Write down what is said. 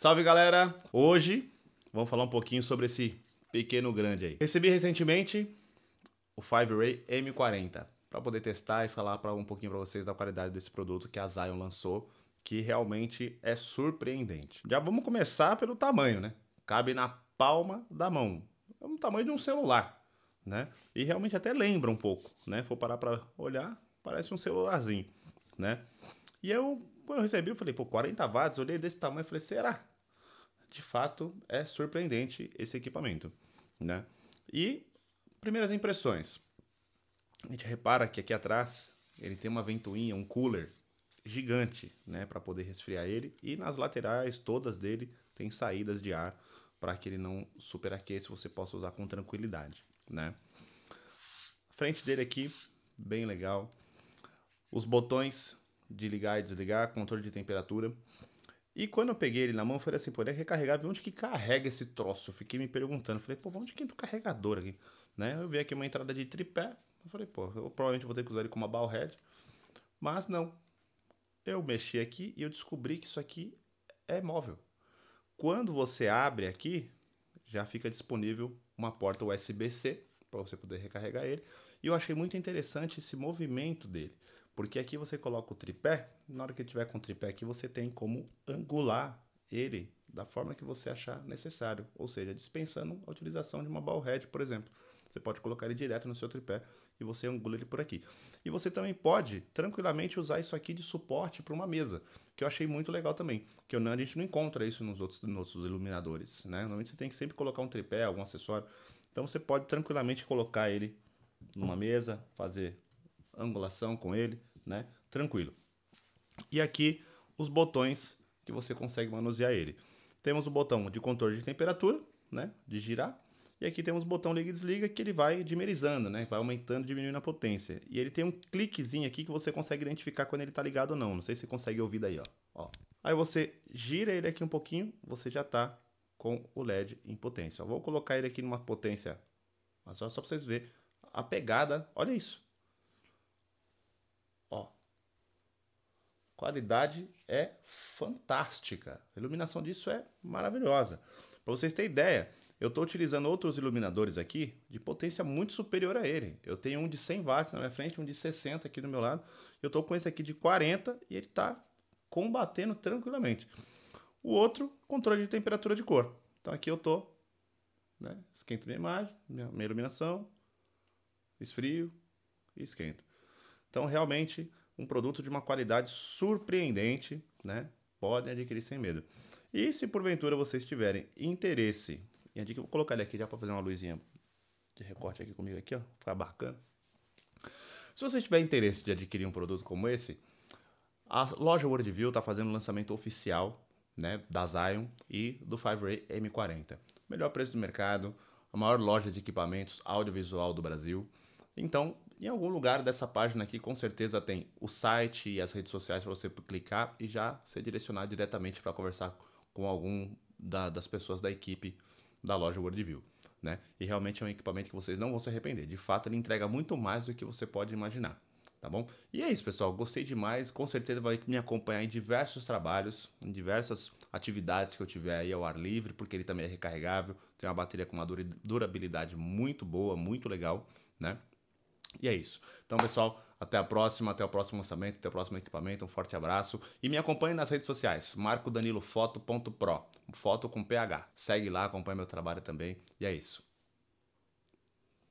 Salve galera! Hoje vamos falar um pouquinho sobre esse pequeno grande aí. Recebi recentemente o Five Ray M40 para poder testar e falar para um pouquinho para vocês da qualidade desse produto que a Zion lançou, que realmente é surpreendente. Já vamos começar pelo tamanho, né? Cabe na palma da mão. É um tamanho de um celular, né? E realmente até lembra um pouco, né? For parar para olhar, parece um celularzinho, né? E eu, quando eu recebi, eu falei, pô, 40 watts, olhei desse tamanho falei, será? De fato, é surpreendente esse equipamento, né? E primeiras impressões. A gente repara que aqui atrás ele tem uma ventoinha, um cooler gigante, né, para poder resfriar ele, e nas laterais todas dele tem saídas de ar para que ele não superaqueça, você possa usar com tranquilidade, né? Frente dele aqui, bem legal. Os botões de ligar e desligar, controle de temperatura. E quando eu peguei ele na mão, eu falei assim, pô, ele é recarregável, onde que carrega esse troço? Eu fiquei me perguntando, falei, pô, onde que entra o carregador aqui? Né? Eu vi aqui uma entrada de tripé, eu falei, pô, eu provavelmente vou ter que usar ele com uma ballhead. Mas não. Eu mexi aqui e eu descobri que isso aqui é móvel. Quando você abre aqui, já fica disponível uma porta USB-C para você poder recarregar ele. E eu achei muito interessante esse movimento dele. Porque aqui você coloca o tripé, na hora que tiver com o tripé aqui, você tem como angular ele da forma que você achar necessário, ou seja, dispensando a utilização de uma ball head, por exemplo. Você pode colocar ele direto no seu tripé e você angula ele por aqui. E você também pode tranquilamente usar isso aqui de suporte para uma mesa, que eu achei muito legal também, que a gente não encontra isso nos outros, nos outros iluminadores, né? Normalmente você tem que sempre colocar um tripé, algum acessório. Então você pode tranquilamente colocar ele numa mesa, fazer angulação com ele, né? Tranquilo. E aqui os botões que você consegue manusear ele. Temos o botão de controle de temperatura, né? De girar. E aqui temos o botão liga e desliga que ele vai dimerizando, né? Vai aumentando, diminuindo a potência. E ele tem um cliquezinho aqui que você consegue identificar quando ele está ligado ou não. Não sei se você consegue ouvir daí, ó. ó. Aí você gira ele aqui um pouquinho, você já está com o LED em potência. Eu vou colocar ele aqui numa potência, mas só, só para vocês verem a pegada. Olha isso. Qualidade é fantástica. A iluminação disso é maravilhosa. Para vocês terem ideia, eu estou utilizando outros iluminadores aqui de potência muito superior a ele. Eu tenho um de 100 watts na minha frente, um de 60 aqui do meu lado. Eu estou com esse aqui de 40 e ele está combatendo tranquilamente. O outro, controle de temperatura de cor. Então aqui eu estou, né, esquento minha imagem, minha, minha iluminação, esfrio e esquento. Então realmente um produto de uma qualidade surpreendente, né? Podem adquirir sem medo. E se porventura vocês tiverem interesse, e a vou colocar ele aqui já para fazer uma luzinha de recorte aqui comigo aqui, ó, ficar bacana. Se você tiver interesse de adquirir um produto como esse, a loja Worldview está fazendo o lançamento oficial né, da Zion e do 5Ray M40. Melhor preço do mercado, a maior loja de equipamentos audiovisual do Brasil. Então, em algum lugar dessa página aqui, com certeza tem o site e as redes sociais para você clicar e já ser direcionado diretamente para conversar com algum da, das pessoas da equipe da loja Worldview. Né? E realmente é um equipamento que vocês não vão se arrepender. De fato, ele entrega muito mais do que você pode imaginar. Tá bom? E é isso, pessoal. Gostei demais. Com certeza vai me acompanhar em diversos trabalhos, em diversas atividades que eu tiver aí ao ar livre, porque ele também é recarregável. Tem uma bateria com uma durabilidade muito boa, muito legal, né? E é isso. Então, pessoal, até a próxima, até o próximo lançamento, até o próximo equipamento. Um forte abraço. E me acompanhe nas redes sociais, marcodanilofoto.pro, foto com PH. Segue lá, acompanha meu trabalho também. E é isso.